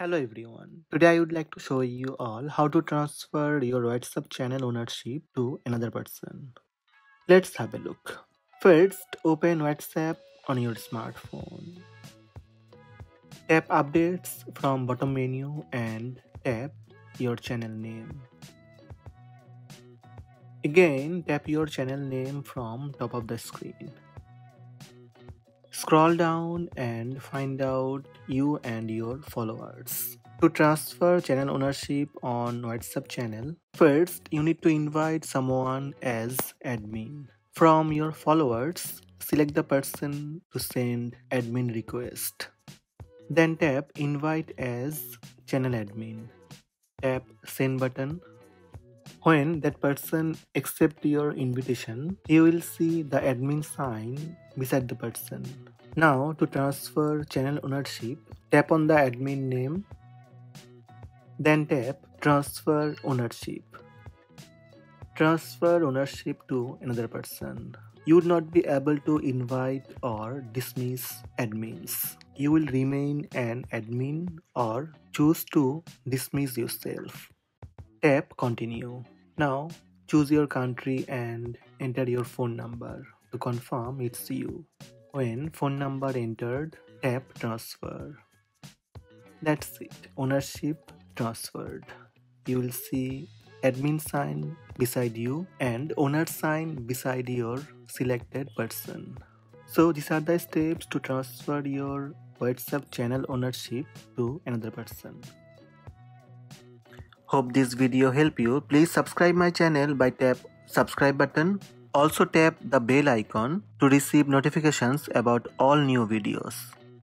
Hello everyone. Today I would like to show you all how to transfer your WhatsApp channel ownership to another person. Let's have a look. First, open WhatsApp on your smartphone. Tap updates from bottom menu and tap your channel name. Again, tap your channel name from top of the screen. Scroll down and find out you and your followers. To transfer channel ownership on WhatsApp channel, first you need to invite someone as admin. From your followers, select the person to send admin request. Then tap invite as channel admin. Tap send button when that person accept your invitation, you will see the admin sign beside the person. Now to transfer channel ownership, tap on the admin name, then tap transfer ownership. Transfer ownership to another person. You would not be able to invite or dismiss admins. You will remain an admin or choose to dismiss yourself. Tap continue. Now choose your country and enter your phone number to confirm it's you. When phone number entered, tap transfer. That's it. Ownership transferred. You will see admin sign beside you and owner sign beside your selected person. So these are the steps to transfer your WhatsApp channel ownership to another person. Hope this video help you. Please subscribe my channel by tap subscribe button. Also tap the bell icon to receive notifications about all new videos.